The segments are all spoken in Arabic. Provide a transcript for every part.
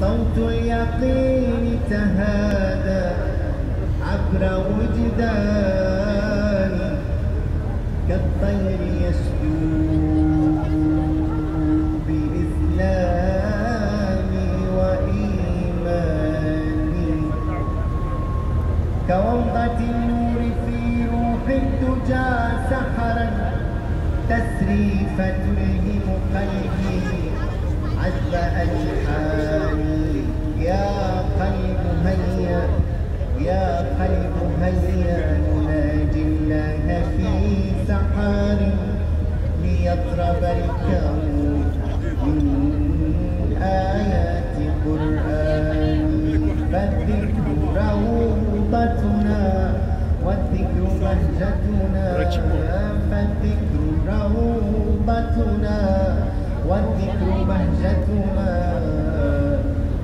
صوت اليقين تهادى عبر وجداني كالطير يسجو بإسلامي وإيماني. كوضة النور في روح الدجى سحرا تسري فتلهم قلبي عذب ألحاني قلب هيا نناجي الله في سحار ليطرب الكون من آيات قرآن فالذكر روضتنا والذكر بهجتنا فالذكر روضتنا والذكر بهجتنا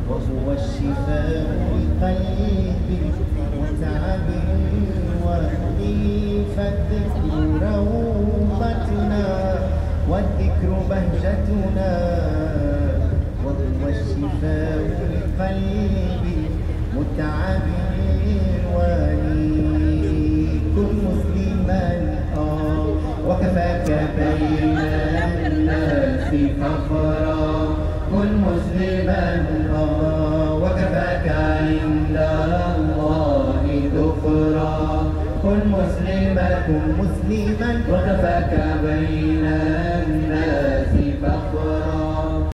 وهو الشفاء لقلب وتعب وأهلي فالذكر روضتنا والذكر بهجتنا وهو الشفاء لقلب متعب ولي كن مسلما آه وكفاك بين الناس فخرا. كن مسلما. آه. مسلما كن مسلما وكفاك بين الناس